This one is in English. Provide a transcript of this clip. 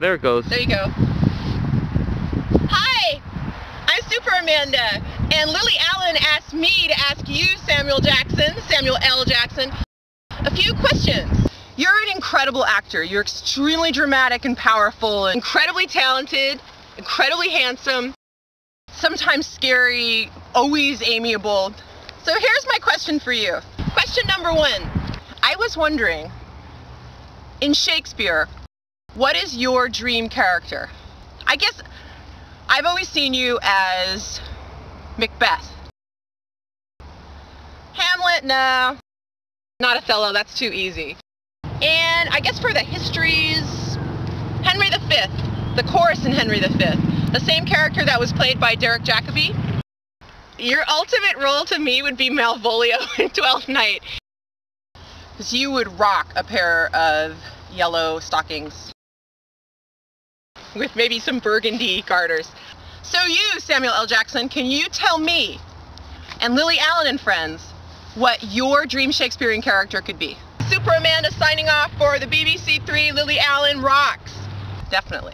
there it goes. There you go. Hi, I'm Super Amanda, and Lily Allen asked me to ask you, Samuel Jackson, Samuel L. Jackson, a few questions. You're an incredible actor. You're extremely dramatic and powerful, incredibly talented, incredibly handsome, sometimes scary, always amiable. So here's my question for you. Question number one. I was wondering, in Shakespeare, what is your dream character? I guess I've always seen you as Macbeth. Hamlet, no. Not Othello, that's too easy. And I guess for the histories, Henry V, the chorus in Henry V, the same character that was played by Derek Jacobi. Your ultimate role to me would be Malvolio in Twelfth Night. Because you would rock a pair of yellow stockings with maybe some burgundy garters. So you, Samuel L. Jackson, can you tell me and Lily Allen and friends what your dream Shakespearean character could be? Super Amanda signing off for the BBC Three Lily Allen Rocks. Definitely.